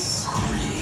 Scream.